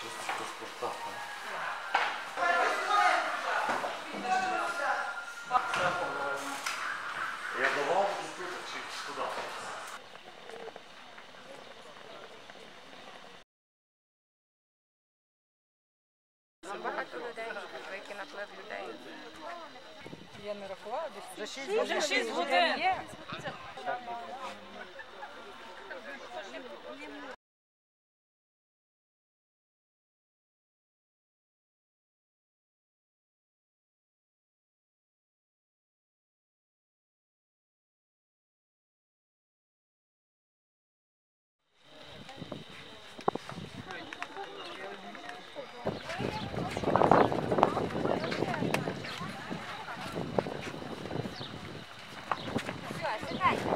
Чисто по спортах, Я давав тут чи туди? Багато людей, великий наплив людей. Я не рахувала десь. За 6 годин. 看一下。